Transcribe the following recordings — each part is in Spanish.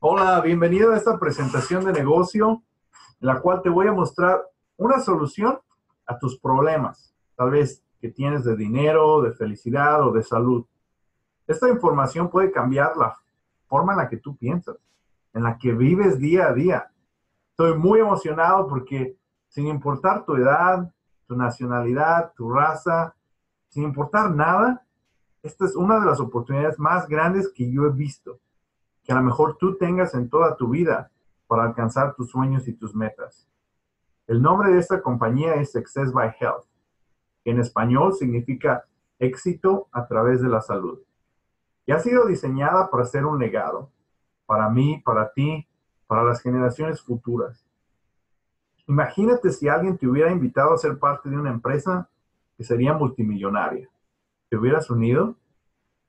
Hola, bienvenido a esta presentación de negocio en la cual te voy a mostrar una solución a tus problemas, tal vez que tienes de dinero, de felicidad o de salud. Esta información puede cambiar la forma en la que tú piensas, en la que vives día a día. Estoy muy emocionado porque sin importar tu edad, tu nacionalidad, tu raza, sin importar nada, esta es una de las oportunidades más grandes que yo he visto que a lo mejor tú tengas en toda tu vida para alcanzar tus sueños y tus metas. El nombre de esta compañía es Success by Health, que en español significa éxito a través de la salud. Y ha sido diseñada para ser un legado, para mí, para ti, para las generaciones futuras. Imagínate si alguien te hubiera invitado a ser parte de una empresa que sería multimillonaria. ¿Te hubieras unido?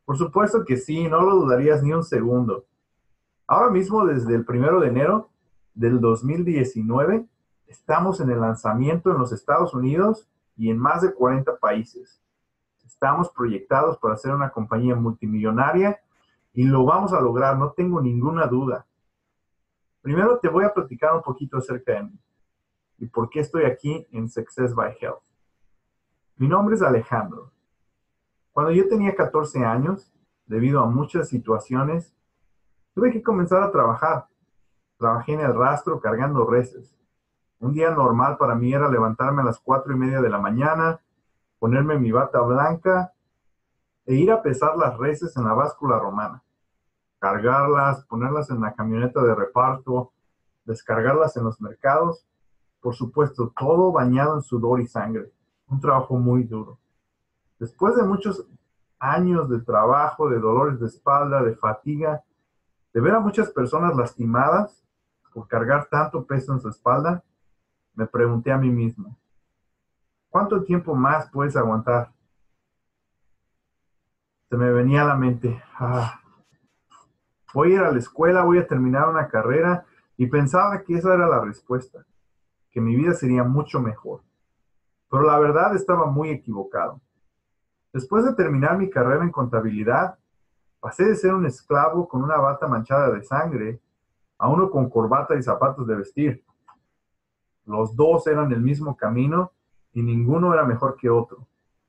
Por supuesto que sí, no lo dudarías ni un segundo. Ahora mismo, desde el primero de enero del 2019, estamos en el lanzamiento en los Estados Unidos y en más de 40 países. Estamos proyectados para ser una compañía multimillonaria y lo vamos a lograr, no tengo ninguna duda. Primero te voy a platicar un poquito acerca de mí y por qué estoy aquí en Success by Health. Mi nombre es Alejandro. Cuando yo tenía 14 años, debido a muchas situaciones, Tuve que comenzar a trabajar. Trabajé en el rastro cargando reses. Un día normal para mí era levantarme a las cuatro y media de la mañana, ponerme mi bata blanca e ir a pesar las reses en la báscula romana. Cargarlas, ponerlas en la camioneta de reparto, descargarlas en los mercados. Por supuesto, todo bañado en sudor y sangre. Un trabajo muy duro. Después de muchos años de trabajo, de dolores de espalda, de fatiga, de ver a muchas personas lastimadas por cargar tanto peso en su espalda, me pregunté a mí mismo, ¿cuánto tiempo más puedes aguantar? Se me venía a la mente, ah, voy a ir a la escuela, voy a terminar una carrera y pensaba que esa era la respuesta, que mi vida sería mucho mejor. Pero la verdad estaba muy equivocado. Después de terminar mi carrera en contabilidad, Pasé de ser un esclavo con una bata manchada de sangre a uno con corbata y zapatos de vestir. Los dos eran el mismo camino y ninguno era mejor que otro,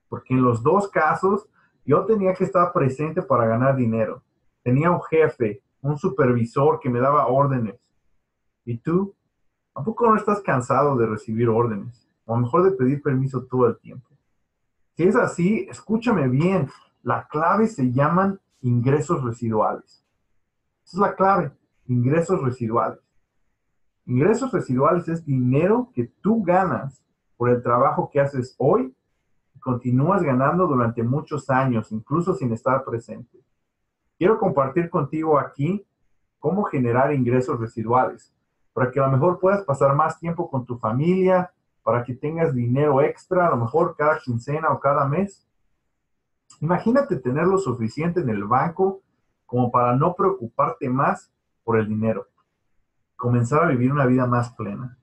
porque en los dos casos yo tenía que estar presente para ganar dinero. Tenía un jefe, un supervisor que me daba órdenes. ¿Y tú? ¿A poco no estás cansado de recibir órdenes? O mejor de pedir permiso todo el tiempo. Si es así, escúchame bien. La clave se llaman ingresos residuales. Esa es la clave, ingresos residuales. Ingresos residuales es dinero que tú ganas por el trabajo que haces hoy y continúas ganando durante muchos años, incluso sin estar presente. Quiero compartir contigo aquí cómo generar ingresos residuales, para que a lo mejor puedas pasar más tiempo con tu familia, para que tengas dinero extra, a lo mejor cada quincena o cada mes, Imagínate tener lo suficiente en el banco como para no preocuparte más por el dinero. Comenzar a vivir una vida más plena.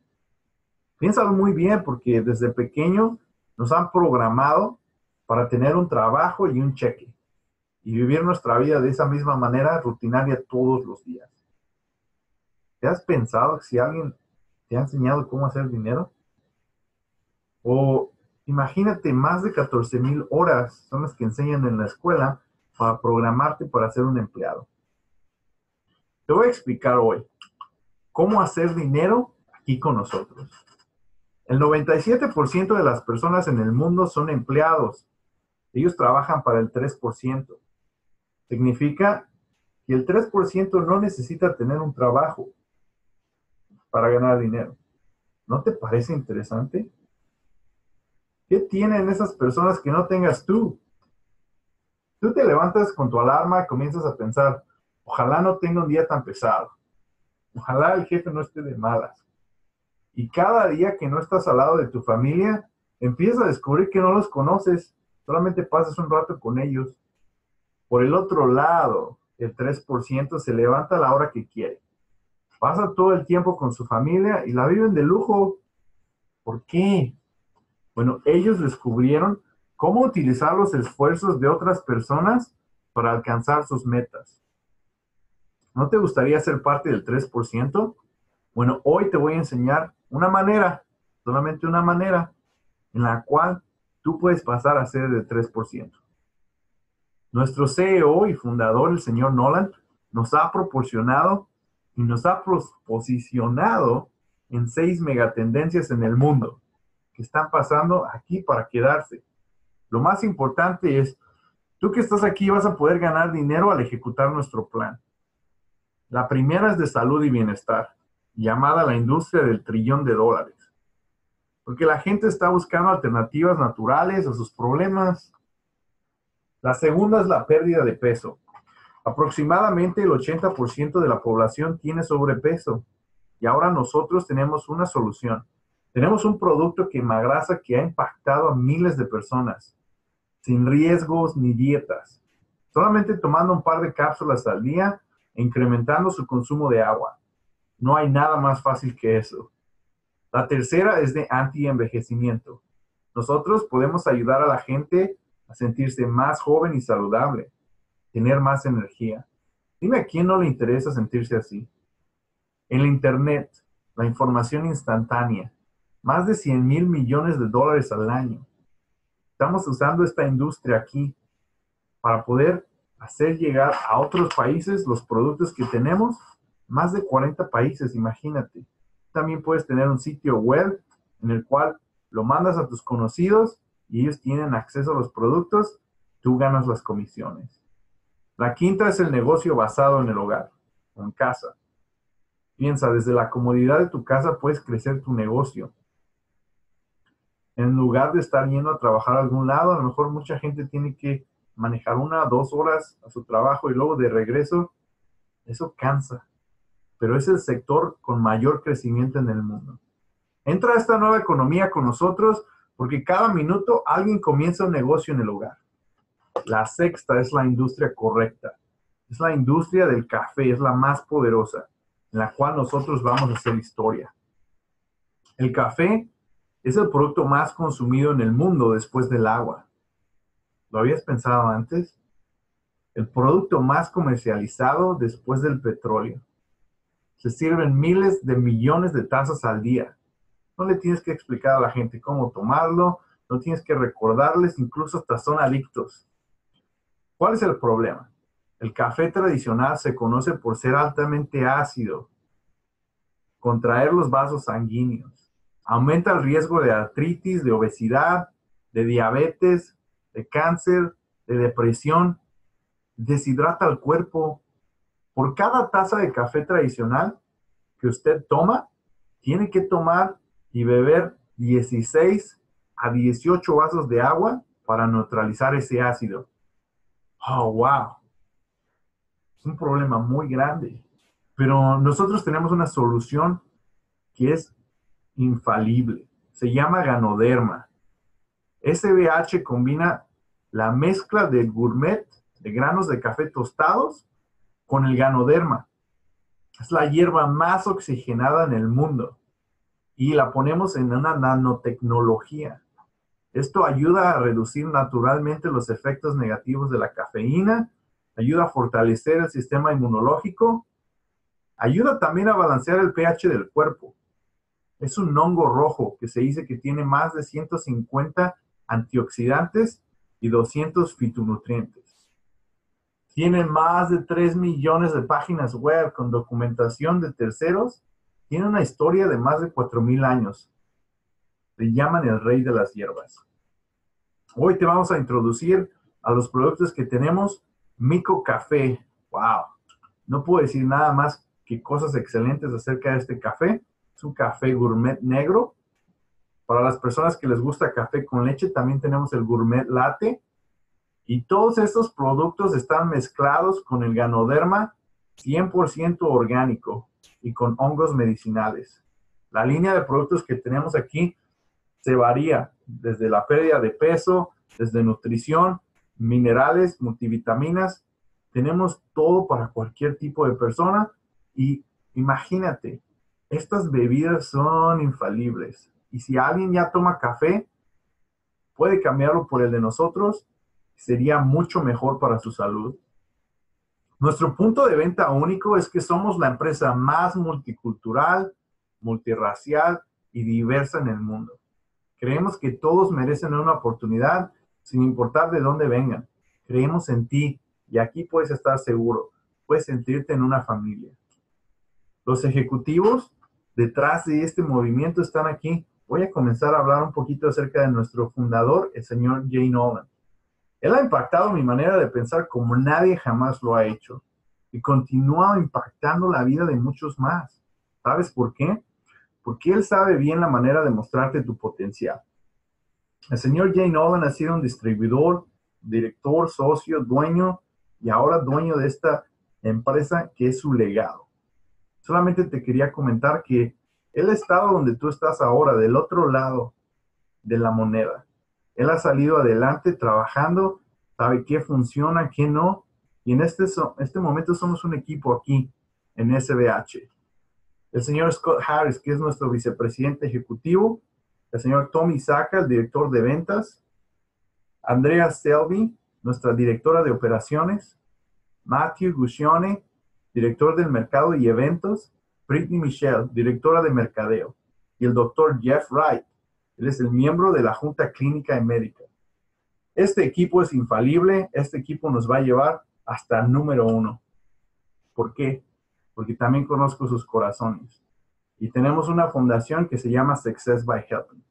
Piénsalo muy bien porque desde pequeño nos han programado para tener un trabajo y un cheque y vivir nuestra vida de esa misma manera rutinaria todos los días. ¿Te has pensado si alguien te ha enseñado cómo hacer dinero? ¿O Imagínate, más de 14 mil horas son las que enseñan en la escuela para programarte para ser un empleado. Te voy a explicar hoy cómo hacer dinero aquí con nosotros. El 97% de las personas en el mundo son empleados. Ellos trabajan para el 3%. Significa que el 3% no necesita tener un trabajo para ganar dinero. ¿No te parece interesante? ¿Qué tienen esas personas que no tengas tú? Tú te levantas con tu alarma y comienzas a pensar, ojalá no tenga un día tan pesado. Ojalá el jefe no esté de malas. Y cada día que no estás al lado de tu familia, empiezas a descubrir que no los conoces, solamente pasas un rato con ellos. Por el otro lado, el 3% se levanta a la hora que quiere. Pasa todo el tiempo con su familia y la viven de lujo. ¿Por qué? Bueno, ellos descubrieron cómo utilizar los esfuerzos de otras personas para alcanzar sus metas. ¿No te gustaría ser parte del 3%? Bueno, hoy te voy a enseñar una manera, solamente una manera, en la cual tú puedes pasar a ser del 3%. Nuestro CEO y fundador, el señor Nolan, nos ha proporcionado y nos ha posicionado en seis megatendencias en el mundo que están pasando aquí para quedarse. Lo más importante es, tú que estás aquí vas a poder ganar dinero al ejecutar nuestro plan. La primera es de salud y bienestar, llamada la industria del trillón de dólares. Porque la gente está buscando alternativas naturales a sus problemas. La segunda es la pérdida de peso. Aproximadamente el 80% de la población tiene sobrepeso y ahora nosotros tenemos una solución. Tenemos un producto que emagrasa que ha impactado a miles de personas, sin riesgos ni dietas. Solamente tomando un par de cápsulas al día e incrementando su consumo de agua. No hay nada más fácil que eso. La tercera es de anti-envejecimiento. Nosotros podemos ayudar a la gente a sentirse más joven y saludable tener más energía. Dime a quién no le interesa sentirse así. En la Internet, la información instantánea, más de 100 mil millones de dólares al año. Estamos usando esta industria aquí para poder hacer llegar a otros países los productos que tenemos, más de 40 países, imagínate. También puedes tener un sitio web en el cual lo mandas a tus conocidos y ellos tienen acceso a los productos, tú ganas las comisiones. La quinta es el negocio basado en el hogar, en casa. Piensa, desde la comodidad de tu casa puedes crecer tu negocio. En lugar de estar yendo a trabajar a algún lado, a lo mejor mucha gente tiene que manejar una dos horas a su trabajo y luego de regreso. Eso cansa. Pero es el sector con mayor crecimiento en el mundo. Entra esta nueva economía con nosotros porque cada minuto alguien comienza un negocio en el hogar. La sexta es la industria correcta. Es la industria del café, es la más poderosa, en la cual nosotros vamos a hacer historia. El café es el producto más consumido en el mundo después del agua. ¿Lo habías pensado antes? El producto más comercializado después del petróleo. Se sirven miles de millones de tazas al día. No le tienes que explicar a la gente cómo tomarlo, no tienes que recordarles, incluso hasta son adictos. ¿Cuál es el problema? El café tradicional se conoce por ser altamente ácido, contraer los vasos sanguíneos, aumenta el riesgo de artritis, de obesidad, de diabetes, de cáncer, de depresión, deshidrata el cuerpo. Por cada taza de café tradicional que usted toma, tiene que tomar y beber 16 a 18 vasos de agua para neutralizar ese ácido oh, wow, es un problema muy grande. Pero nosotros tenemos una solución que es infalible. Se llama ganoderma. SBH combina la mezcla del gourmet de granos de café tostados con el ganoderma. Es la hierba más oxigenada en el mundo y la ponemos en una nanotecnología. Esto ayuda a reducir naturalmente los efectos negativos de la cafeína, ayuda a fortalecer el sistema inmunológico, ayuda también a balancear el pH del cuerpo. Es un hongo rojo que se dice que tiene más de 150 antioxidantes y 200 fitonutrientes. Tiene más de 3 millones de páginas web con documentación de terceros. Tiene una historia de más de 4.000 años. Le llaman el rey de las hierbas. Hoy te vamos a introducir a los productos que tenemos. Mico Café. ¡Wow! No puedo decir nada más que cosas excelentes acerca de este café. Es un café gourmet negro. Para las personas que les gusta café con leche, también tenemos el gourmet latte. Y todos estos productos están mezclados con el ganoderma 100% orgánico y con hongos medicinales. La línea de productos que tenemos aquí se varía desde la pérdida de peso, desde nutrición, minerales, multivitaminas. Tenemos todo para cualquier tipo de persona y imagínate, estas bebidas son infalibles. Y si alguien ya toma café, puede cambiarlo por el de nosotros, sería mucho mejor para su salud. Nuestro punto de venta único es que somos la empresa más multicultural, multirracial y diversa en el mundo. Creemos que todos merecen una oportunidad sin importar de dónde vengan. Creemos en ti y aquí puedes estar seguro, puedes sentirte en una familia. Los ejecutivos detrás de este movimiento están aquí. Voy a comenzar a hablar un poquito acerca de nuestro fundador, el señor Jay Nolan. Él ha impactado mi manera de pensar como nadie jamás lo ha hecho y continúa impactando la vida de muchos más. ¿Sabes por qué? Porque él sabe bien la manera de mostrarte tu potencial. El señor Jay Nolan ha sido un distribuidor, director, socio, dueño y ahora dueño de esta empresa que es su legado. Solamente te quería comentar que ha estado donde tú estás ahora, del otro lado de la moneda. Él ha salido adelante trabajando, sabe qué funciona, qué no. Y en este, este momento somos un equipo aquí en SBH. El señor Scott Harris, que es nuestro vicepresidente ejecutivo. El señor Tommy Saca, el director de ventas. Andrea Selby, nuestra directora de operaciones. Matthew Guccione, director del mercado y eventos. Britney Michelle, directora de mercadeo. Y el doctor Jeff Wright, él es el miembro de la Junta Clínica y Médica. Este equipo es infalible, este equipo nos va a llevar hasta el número uno. ¿Por qué? Porque también conozco sus corazones. Y tenemos una fundación que se llama Success by Helping.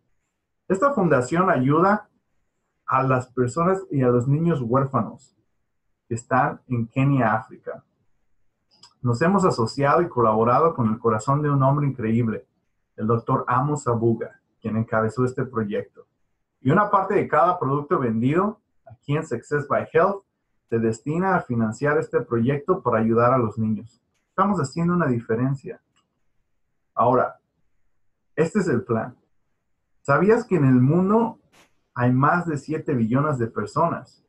Esta fundación ayuda a las personas y a los niños huérfanos que están en Kenia, África. Nos hemos asociado y colaborado con el corazón de un hombre increíble, el doctor Amos Abuga quien encabezó este proyecto. Y una parte de cada producto vendido aquí en Success by Health se destina a financiar este proyecto para ayudar a los niños. Estamos haciendo una diferencia. Ahora, este es el plan. ¿Sabías que en el mundo hay más de 7 billones de personas?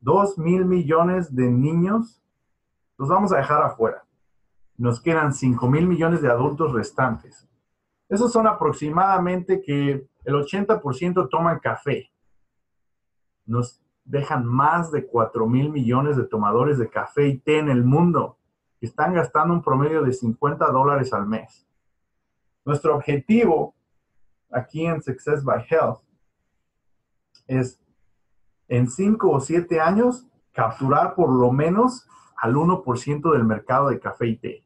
2 mil millones de niños los vamos a dejar afuera. Nos quedan 5 mil millones de adultos restantes. Esos son aproximadamente que el 80% toman café. Nos dejan más de 4 mil millones de tomadores de café y té en el mundo, que están gastando un promedio de 50 dólares al mes. Nuestro objetivo aquí en Success by Health es en 5 o 7 años capturar por lo menos al 1% del mercado de café y té.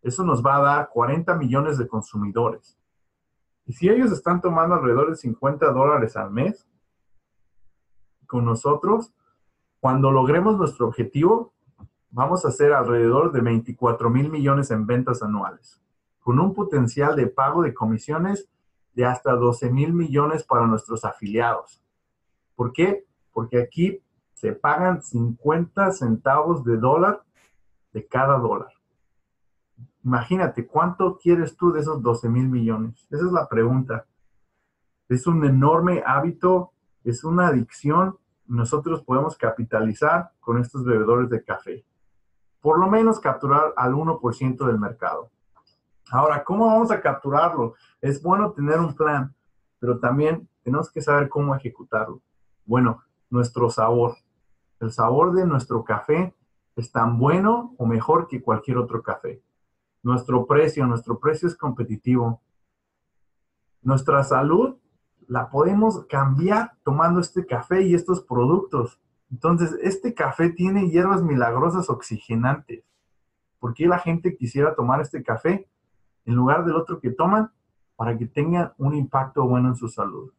Eso nos va a dar 40 millones de consumidores. Y si ellos están tomando alrededor de 50 dólares al mes con nosotros, cuando logremos nuestro objetivo, vamos a hacer alrededor de 24 mil millones en ventas anuales, con un potencial de pago de comisiones de hasta 12 mil millones para nuestros afiliados. ¿Por qué? Porque aquí se pagan 50 centavos de dólar de cada dólar. Imagínate, ¿cuánto quieres tú de esos 12 mil millones? Esa es la pregunta. Es un enorme hábito, es una adicción. Nosotros podemos capitalizar con estos bebedores de café. Por lo menos capturar al 1% del mercado. Ahora, ¿cómo vamos a capturarlo? Es bueno tener un plan, pero también tenemos que saber cómo ejecutarlo. Bueno, nuestro sabor. El sabor de nuestro café es tan bueno o mejor que cualquier otro café nuestro precio, nuestro precio es competitivo. Nuestra salud la podemos cambiar tomando este café y estos productos. Entonces, este café tiene hierbas milagrosas oxigenantes. ¿Por qué la gente quisiera tomar este café en lugar del otro que toman? Para que tengan un impacto bueno en su salud.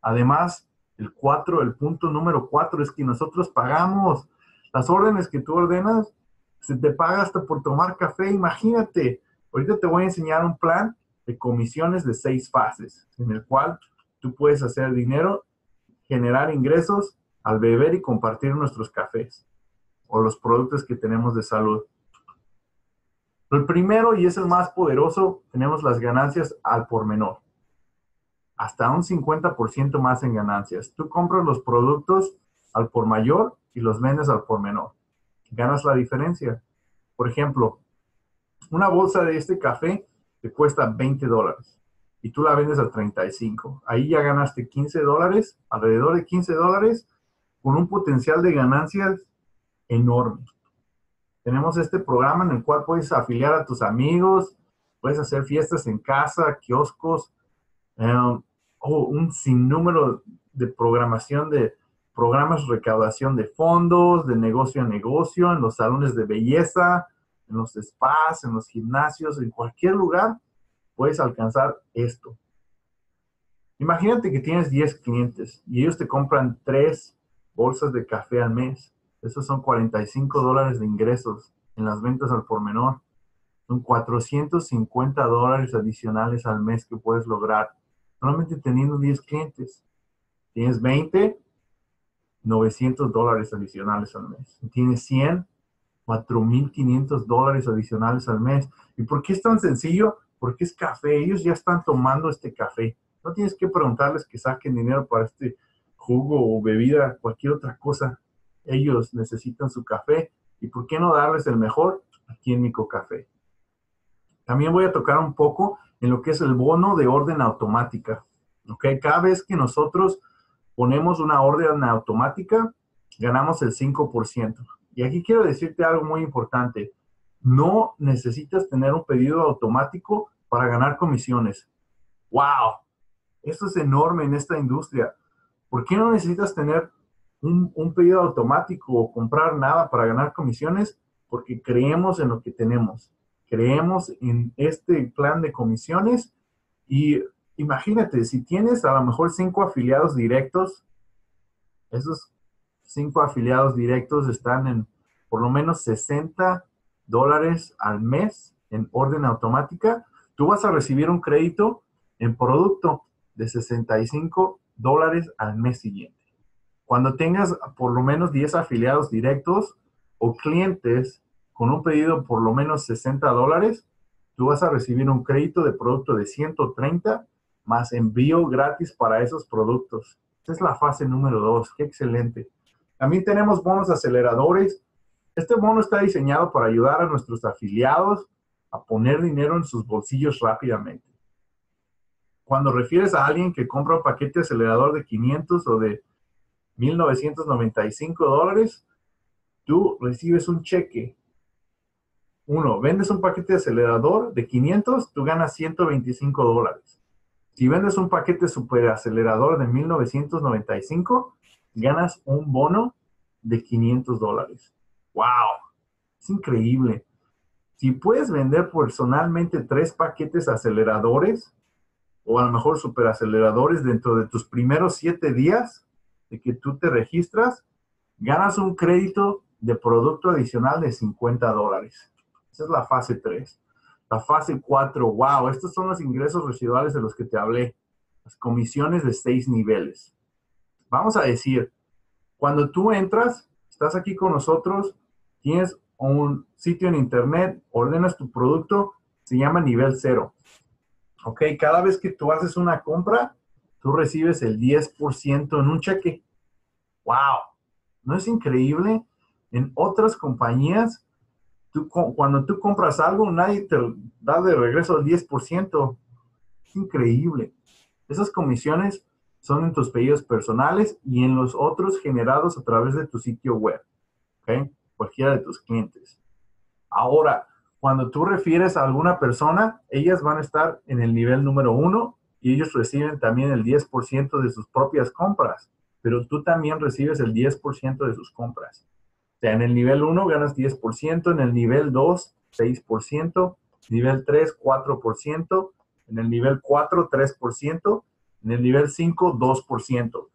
Además, el 4, el punto número 4 es que nosotros pagamos las órdenes que tú ordenas se te paga hasta por tomar café, imagínate. Ahorita te voy a enseñar un plan de comisiones de seis fases, en el cual tú puedes hacer dinero, generar ingresos al beber y compartir nuestros cafés o los productos que tenemos de salud. El primero, y es el más poderoso, tenemos las ganancias al por menor. Hasta un 50% más en ganancias. Tú compras los productos al por mayor y los vendes al por menor ganas la diferencia. Por ejemplo, una bolsa de este café te cuesta 20 dólares y tú la vendes a 35. Ahí ya ganaste 15 dólares, alrededor de 15 dólares, con un potencial de ganancias enorme. tenemos este programa en el cual puedes afiliar a tus amigos, puedes hacer fiestas en casa, kioscos, um, o un sinnúmero de programación de programas de recaudación de fondos, de negocio a negocio, en los salones de belleza, en los spas, en los gimnasios, en cualquier lugar, puedes alcanzar esto. Imagínate que tienes 10 clientes y ellos te compran 3 bolsas de café al mes. Esos son 45 dólares de ingresos en las ventas al por menor. Son 450 dólares adicionales al mes que puedes lograr solamente teniendo 10 clientes. Tienes 20, 900 dólares adicionales al mes. Tienes 100, 4.500 dólares adicionales al mes. ¿Y por qué es tan sencillo? Porque es café. Ellos ya están tomando este café. No tienes que preguntarles que saquen dinero para este jugo o bebida, cualquier otra cosa. Ellos necesitan su café. ¿Y por qué no darles el mejor aquí en Mico Café? También voy a tocar un poco en lo que es el bono de orden automática. ¿ok? Cada vez que nosotros ponemos una orden automática, ganamos el 5%. Y aquí quiero decirte algo muy importante. No necesitas tener un pedido automático para ganar comisiones. ¡Wow! Esto es enorme en esta industria. ¿Por qué no necesitas tener un, un pedido automático o comprar nada para ganar comisiones? Porque creemos en lo que tenemos creemos en este plan de comisiones y imagínate, si tienes a lo mejor cinco afiliados directos, esos cinco afiliados directos están en por lo menos 60 dólares al mes en orden automática, tú vas a recibir un crédito en producto de 65 dólares al mes siguiente. Cuando tengas por lo menos 10 afiliados directos o clientes con un pedido por lo menos 60 dólares, tú vas a recibir un crédito de producto de 130 más envío gratis para esos productos. Esta es la fase número 2. Qué excelente. También tenemos bonos aceleradores. Este bono está diseñado para ayudar a nuestros afiliados a poner dinero en sus bolsillos rápidamente. Cuando refieres a alguien que compra un paquete acelerador de 500 o de 1995 dólares, tú recibes un cheque uno, vendes un paquete de acelerador de 500, tú ganas 125 dólares. Si vendes un paquete superacelerador de 1995, ganas un bono de 500 dólares. ¡Wow! Es increíble. Si puedes vender personalmente tres paquetes aceleradores o a lo mejor superaceleradores dentro de tus primeros siete días de que tú te registras, ganas un crédito de producto adicional de 50 dólares. Esa es la fase 3. La fase 4, wow, estos son los ingresos residuales de los que te hablé. Las comisiones de seis niveles. Vamos a decir, cuando tú entras, estás aquí con nosotros, tienes un sitio en internet, ordenas tu producto, se llama nivel 0. Ok, cada vez que tú haces una compra, tú recibes el 10% en un cheque. ¡Wow! ¿No es increíble? En otras compañías, cuando tú compras algo, nadie te da de regreso el 10%. Es increíble. Esas comisiones son en tus pedidos personales y en los otros generados a través de tu sitio web. ¿Ok? Cualquiera de tus clientes. Ahora, cuando tú refieres a alguna persona, ellas van a estar en el nivel número uno y ellos reciben también el 10% de sus propias compras, pero tú también recibes el 10% de sus compras sea, en el nivel 1 ganas 10%, en el nivel 2, 6%, nivel 3, 4%, en el nivel 4, 3%, en el nivel 5, 2%.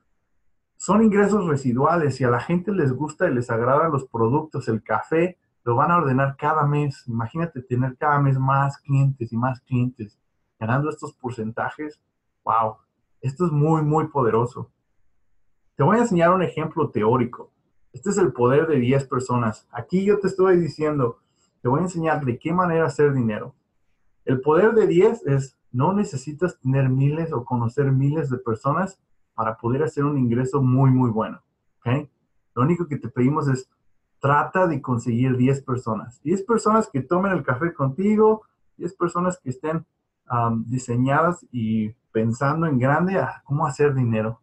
Son ingresos residuales y a la gente les gusta y les agradan los productos, el café, lo van a ordenar cada mes. Imagínate tener cada mes más clientes y más clientes ganando estos porcentajes. ¡Wow! Esto es muy, muy poderoso. Te voy a enseñar un ejemplo teórico. Este es el poder de 10 personas. Aquí yo te estoy diciendo, te voy a enseñar de qué manera hacer dinero. El poder de 10 es, no necesitas tener miles o conocer miles de personas para poder hacer un ingreso muy, muy bueno. ¿okay? Lo único que te pedimos es, trata de conseguir 10 personas. 10 personas que tomen el café contigo, 10 personas que estén diseñadas y pensando en grande a cómo hacer dinero.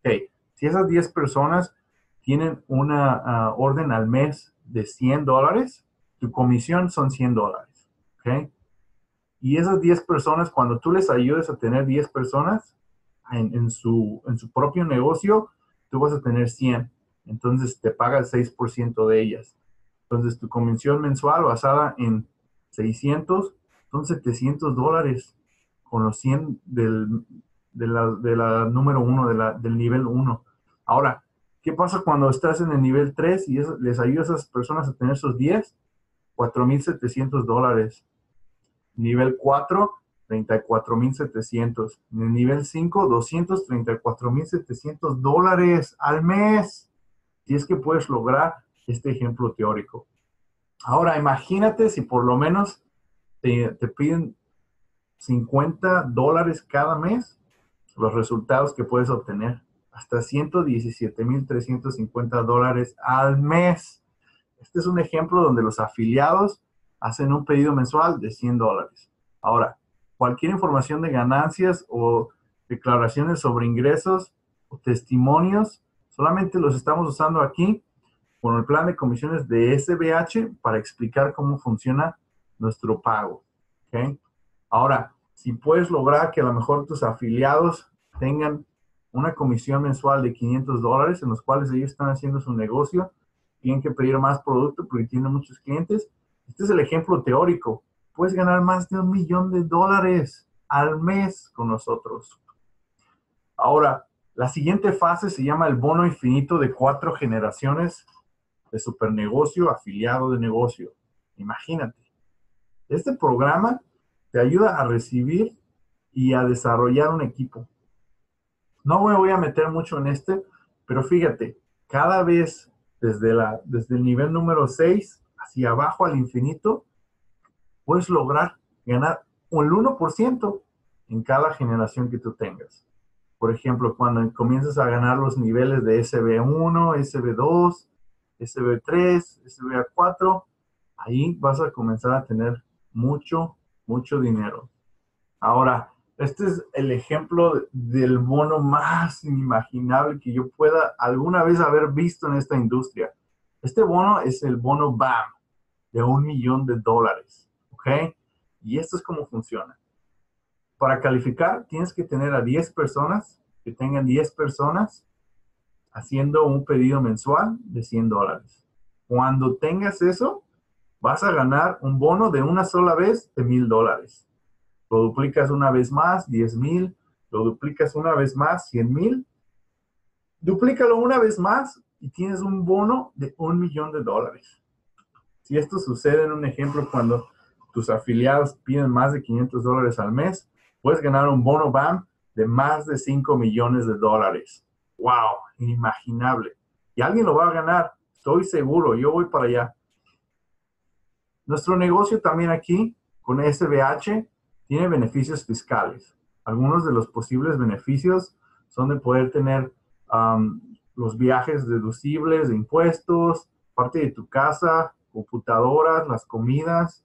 Okay. Si esas 10 personas tienen una ah, orden al mes de 100 dólares, tu comisión son 100 dólares. ¿Ok? Y esas 10 personas, cuando tú les ayudes a tener 10 personas en, su, en su propio negocio, tú vas a tener 100. Entonces te paga el 6% de ellas. Entonces tu comisión mensual basada en 600 son 700 dólares con los 100 del, de, la, número 1, del nivel 1. Ahora, ¿qué pasa cuando estás en el nivel 3 y les ayudas a esas personas a tener esos 10? 4.700 dólares. Nivel 4, 34.700. En el nivel 5, 234.700 dólares al mes. Si es que puedes lograr este ejemplo teórico. Ahora, imagínate si por lo menos te, te piden 50 dólares cada mes, los resultados que puedes obtener. Hasta 117.350 dólares al mes. Este es un ejemplo donde los afiliados hacen un pedido mensual de 100 dólares. Ahora, cualquier información de ganancias o declaraciones sobre ingresos o testimonios, solamente los estamos usando aquí con el plan de comisiones de SBH para explicar cómo funciona nuestro pago. Ahora, si puedes lograr que a lo mejor tus afiliados tengan una comisión mensual de 500 dólares en los cuales ellos están haciendo su negocio, tienen que pedir más producto porque tienen muchos clientes. Este es el ejemplo teórico puedes ganar más de un millón de dólares al mes con nosotros. Ahora, la siguiente fase se llama el bono infinito de cuatro generaciones de supernegocio afiliado de negocio. Imagínate. Este programa te ayuda a recibir y a desarrollar un equipo. No me voy a meter mucho en este, pero fíjate, cada vez desde, la, desde el nivel número 6 hacia abajo al infinito, puedes lograr ganar un 1% en cada generación que tú tengas. Por ejemplo, cuando comienzas a ganar los niveles de SB1, SB2, SB3, SB4, ahí vas a comenzar a tener mucho, mucho dinero. Ahora, este es el ejemplo del bono más inimaginable que yo pueda alguna vez haber visto en esta industria. Este bono es el bono BAM de un millón de dólares. ¿ok? Y esto es cómo funciona. Para calificar, tienes que tener a 10 personas, que tengan 10 personas haciendo un pedido mensual de 100 dólares. Cuando tengas eso, vas a ganar un bono de una sola vez de 1000 dólares. Lo duplicas una vez más, 10 mil. Lo duplicas una vez más, 100 mil. Duplícalo una vez más y tienes un bono de un millón de dólares. Si esto sucede en un ejemplo cuando tus afiliados piden más de 500 dólares al mes, puedes ganar un bono BAM de más de 5 millones de dólares. ¡Wow! Inimaginable. Y alguien lo va a ganar, estoy seguro, yo voy para allá. Nuestro negocio también aquí, con SBH, tiene beneficios fiscales. Algunos de los posibles beneficios son de poder tener los viajes deducibles de impuestos, parte de tu casa, computadoras, las comidas,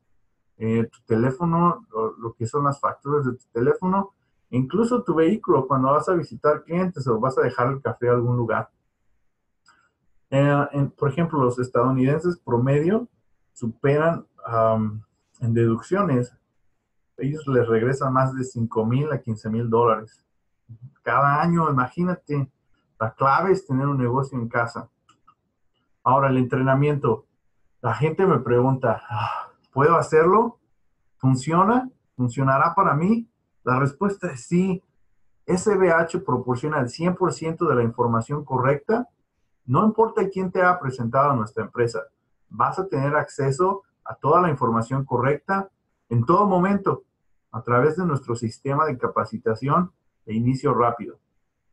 eh, tu teléfono, lo, que son las facturas de tu teléfono, incluso tu vehículo cuando vas a visitar clientes o vas a dejar el café a algún lugar. Eh, por ejemplo, los estadounidenses promedio superan en deducciones, ellos les regresan más de 5 mil a 15 mil dólares. Cada año, imagínate, la clave es tener un negocio en casa. Ahora, el entrenamiento. La gente me pregunta, ah, ¿Puedo hacerlo? ¿Funciona? ¿Funcionará para mí? La respuesta es sí. SBH proporciona el 100% de la información correcta. No importa quién te ha presentado a nuestra empresa, vas a tener acceso a toda la información correcta en todo momento a través de nuestro sistema de capacitación de inicio rápido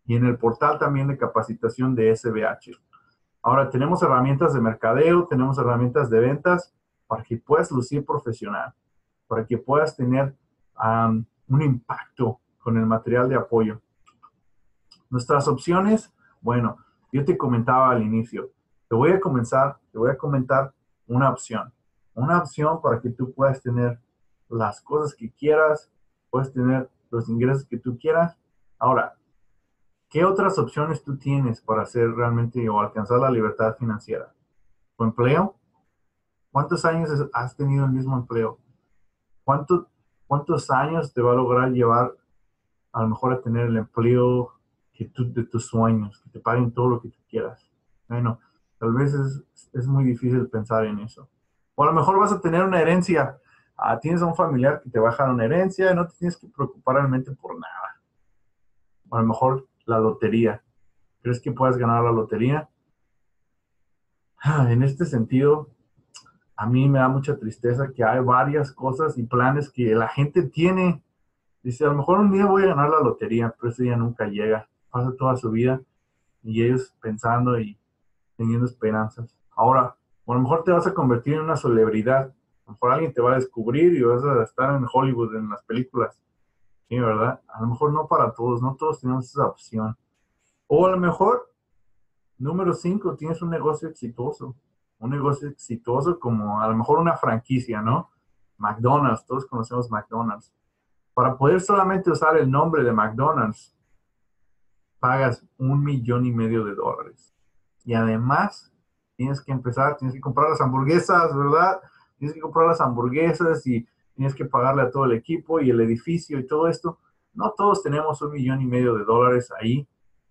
y en el portal también de capacitación de SBH. Ahora tenemos herramientas de mercadeo, tenemos herramientas de ventas para que puedas lucir profesional, para que puedas tener un impacto con el material de apoyo. Nuestras opciones, bueno, yo te comentaba al inicio, te voy a comenzar, te voy a comentar una opción, una opción para que tú puedas tener las cosas que quieras, puedes tener los ingresos que tú quieras. Ahora, ¿qué otras opciones tú tienes para hacer realmente o alcanzar la libertad financiera? ¿Tu empleo? ¿Cuántos años has tenido el mismo empleo? ¿Cuántos, ¿Cuántos años te va a lograr llevar a lo mejor a tener el empleo que tú, de tus sueños, que te paguen todo lo que tú quieras? Bueno, tal vez es, es muy difícil pensar en eso. O a lo mejor vas a tener una herencia. Ah, tienes a un familiar que te va a una herencia no te tienes que preocupar realmente por nada. A lo mejor la lotería. ¿Crees que puedes ganar la lotería? Ah, en este sentido, a mí me da mucha tristeza que hay varias cosas y planes que la gente tiene. Dice, a lo mejor un día voy a ganar la lotería, pero ese día nunca llega. Pasa toda su vida y ellos pensando y teniendo esperanzas. Ahora, a lo mejor te vas a convertir en una celebridad. A lo mejor alguien te va a descubrir y vas a estar en Hollywood, en las películas. Sí, ¿verdad? A lo mejor no para todos, no todos tenemos esa opción. O a lo mejor, número cinco, tienes un negocio exitoso. Un negocio exitoso como a lo mejor una franquicia, ¿no? McDonald's, todos conocemos McDonald's. Para poder solamente usar el nombre de McDonald's, pagas un millón y medio de dólares. Y además, tienes que empezar, tienes que comprar las hamburguesas, ¿verdad? Tienes que comprar las hamburguesas y tienes que pagarle a todo el equipo y el edificio y todo esto. No todos tenemos un millón y medio de dólares ahí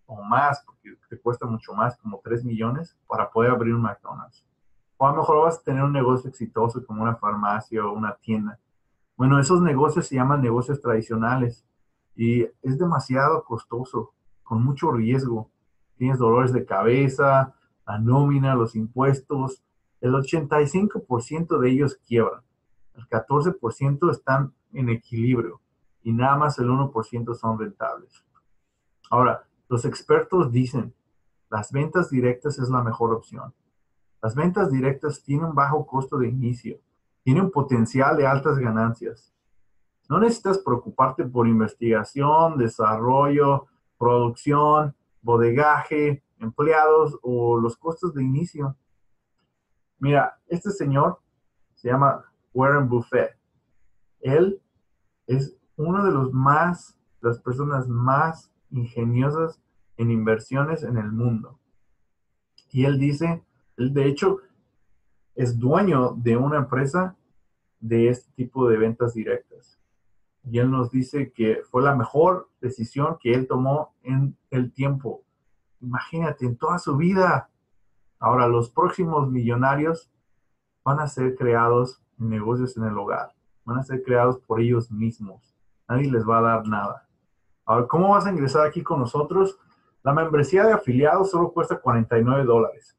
o más, porque te cuesta mucho más, como tres millones, para poder abrir un McDonald's. O a lo mejor vas a tener un negocio exitoso como una farmacia o una tienda. Bueno, esos negocios se llaman negocios tradicionales y es demasiado costoso, con mucho riesgo. Tienes dolores de cabeza, la nómina, los impuestos, el 85% de ellos quiebran, el 14% están en equilibrio y nada más el 1% son rentables. Ahora, los expertos dicen, las ventas directas es la mejor opción. Las ventas directas tienen un bajo costo de inicio, tienen potencial de altas ganancias. No necesitas preocuparte por investigación, desarrollo, producción, bodegaje, empleados o los costos de inicio. Mira, este señor se llama Warren Buffett. Él es uno de los más, las personas más ingeniosas en inversiones en el mundo. Y él dice, él de hecho es dueño de una empresa de este tipo de ventas directas. Y él nos dice que fue la mejor decisión que él tomó en el tiempo Imagínate, en toda su vida. Ahora, los próximos millonarios van a ser creados en negocios en el hogar. Van a ser creados por ellos mismos. Nadie les va a dar nada. Ahora, ¿cómo vas a ingresar aquí con nosotros? La membresía de afiliados solo cuesta 49 dólares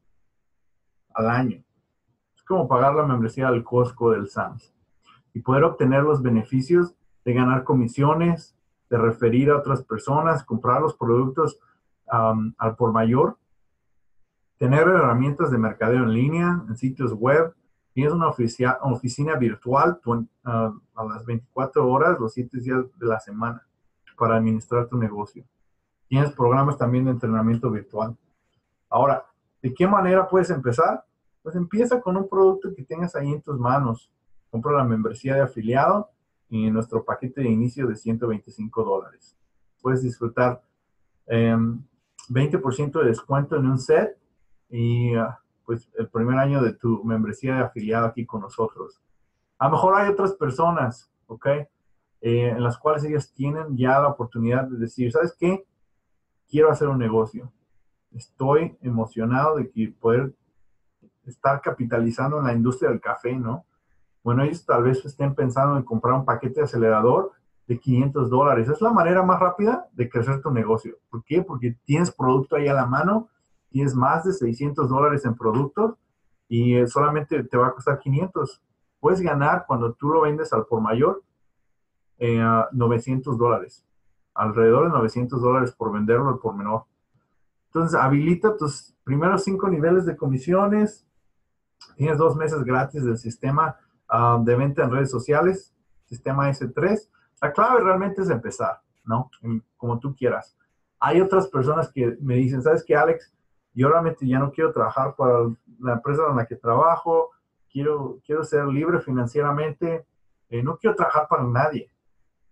al año. Es como pagar la membresía del Costco del Sams. Y poder obtener los beneficios de ganar comisiones, de referir a otras personas, comprar los productos al por mayor, tener herramientas de mercadeo en línea, en sitios web, tienes una oficina, virtual ah, a las 24 horas, los 7 días de la semana para administrar tu negocio. Tienes programas también de entrenamiento virtual. Ahora, ¿de qué manera puedes empezar? Pues empieza con un producto que tengas ahí en tus manos. Compra la membresía de afiliado y nuestro paquete de inicio de 125 dólares. Puedes disfrutar em, 20% de descuento en un set y ah, pues el primer año de tu membresía de afiliado aquí con nosotros. A lo mejor hay otras personas, ¿ok? Eh, en las cuales ellas tienen ya la oportunidad de decir, ¿sabes qué? Quiero hacer un negocio. Estoy emocionado de que poder estar capitalizando en la industria del café, ¿no? Bueno, ellos tal vez estén pensando en comprar un paquete de acelerador de 500 dólares. Es la manera más rápida de crecer tu negocio. ¿Por qué? Porque tienes producto ahí a la mano, tienes más de 600 dólares en productos y eh, solamente te va a costar 500. Puedes ganar cuando tú lo vendes al por mayor 900 dólares. Alrededor de 900 dólares por venderlo al por menor. Entonces, habilita tus primeros cinco niveles de comisiones. Tienes dos meses gratis del sistema ah, de venta en redes sociales, sistema S3 la clave realmente es empezar, ¿no? Como tú quieras. Hay otras personas que me dicen, ¿sabes qué, Alex? Yo realmente ya no quiero trabajar para la empresa en la que trabajo, quiero, quiero ser libre financieramente, eh, no quiero trabajar para nadie.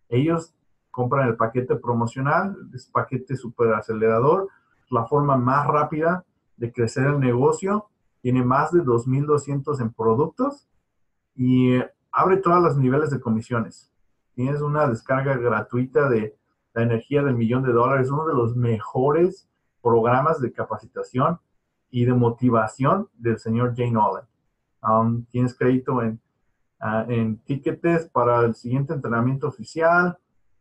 Ellos compran el paquete promocional, es paquete super acelerador, la forma más rápida de crecer el negocio tiene más de 2.200 en productos y abre todos los niveles de comisiones. Tienes una descarga gratuita de la energía del millón de dólares, uno de los mejores programas de capacitación y de motivación del señor Jane Allen. Um, tienes crédito en, uh, en tickets para el siguiente entrenamiento oficial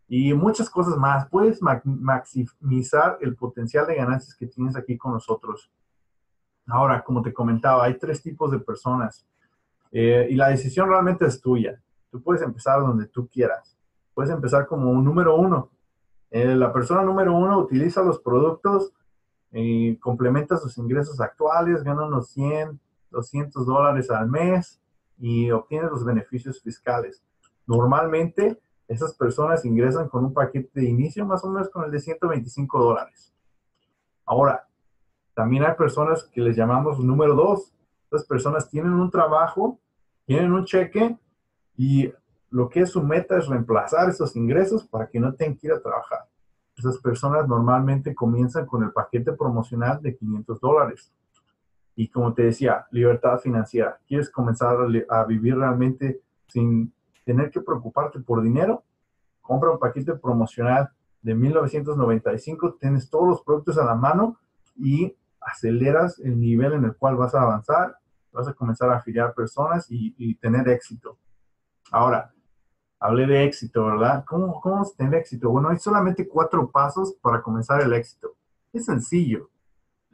y muchas cosas más. Puedes maximizar el potencial de ganancias que tienes aquí con nosotros. Ahora, como te comentaba, hay tres tipos de personas eh, y la decisión realmente es tuya. Tú puedes empezar donde tú quieras. Puedes empezar como un número uno. Eh, la persona número uno utiliza los productos y complementa sus ingresos actuales, gana unos 100, 200 dólares al mes y obtiene los beneficios fiscales. Normalmente, esas personas ingresan con un paquete de inicio más o menos con el de 125 dólares. Ahora, también hay personas que les llamamos número dos. Estas personas tienen un trabajo, tienen un cheque y lo que es su meta es reemplazar esos ingresos para que no tengan que ir a trabajar. Esas personas normalmente comienzan con el paquete promocional de 500 dólares. Y como te decía, libertad financiera. ¿Quieres comenzar a, vivir realmente sin tener que preocuparte por dinero? Compra un paquete promocional de 1995, tienes todos los productos a la mano y aceleras el nivel en el cual vas a avanzar, vas a comenzar a afiliar personas y, tener éxito. Ahora, hablé de éxito, ¿verdad? ¿Cómo, ¿Cómo vamos a éxito? Bueno, hay solamente cuatro pasos para comenzar el éxito. Es sencillo.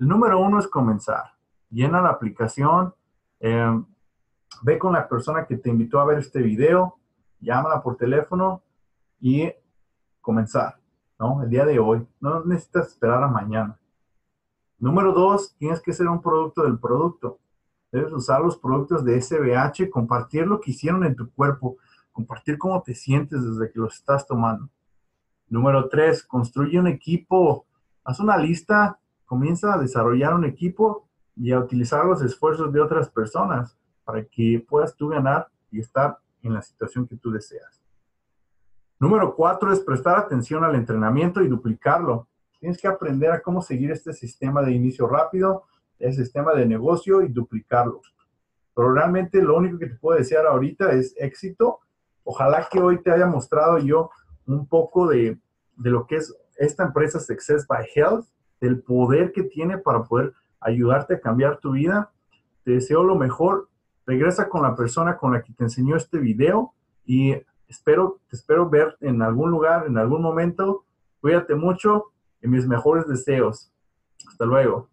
El número uno es comenzar. Llena la aplicación, em, ve con la persona que te invitó a ver este video, llámala por teléfono y comenzar, ¿no? El día de hoy. No necesitas esperar a mañana. Número dos, tienes que ser un producto del producto. Debes usar los productos de SBH, compartir lo que hicieron en tu cuerpo, compartir cómo te sientes desde que los estás tomando. Número tres, construye un equipo. Haz una lista, comienza a desarrollar un equipo y a utilizar los esfuerzos de otras personas para que puedas tú ganar y estar en la situación que tú deseas. Número cuatro es prestar atención al entrenamiento y duplicarlo. Tienes que aprender a cómo seguir este sistema de inicio rápido, el sistema de negocio y duplicarlo. Pero realmente lo único que te puedo desear ahorita es éxito. Ojalá que hoy te haya mostrado yo un poco de, de lo que es esta empresa Success by Health, del poder que tiene para poder ayudarte a cambiar tu vida. Te deseo lo mejor. Regresa con la persona con la que te enseñó este video y espero, te espero ver en algún lugar, en algún momento. Cuídate mucho y mis mejores deseos. Hasta luego.